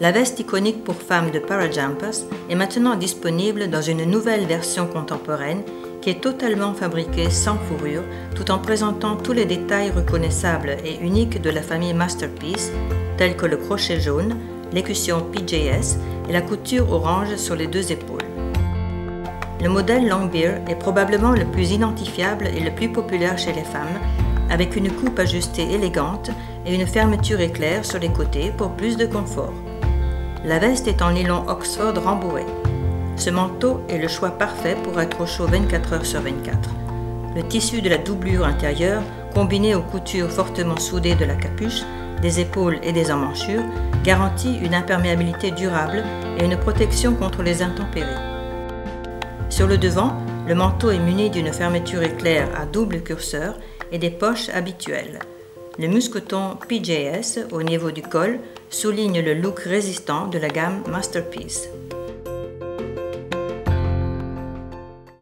La veste iconique pour femmes de Parajumpers est maintenant disponible dans une nouvelle version contemporaine qui est totalement fabriquée sans fourrure tout en présentant tous les détails reconnaissables et uniques de la famille Masterpiece tels que le crochet jaune, l'écusson PJS et la couture orange sur les deux épaules. Le modèle Longbeard est probablement le plus identifiable et le plus populaire chez les femmes, avec une coupe ajustée élégante et une fermeture éclair sur les côtés pour plus de confort. La veste est en nylon Oxford rembourré. Ce manteau est le choix parfait pour être au chaud 24 heures sur 24. Le tissu de la doublure intérieure, combiné aux coutures fortement soudées de la capuche, des épaules et des emmanchures, garantit une imperméabilité durable et une protection contre les intempéries. Sur le devant, le manteau est muni d'une fermeture éclair à double curseur et des poches habituelles. Le mousqueton PJS au niveau du col souligne le look résistant de la gamme Masterpiece.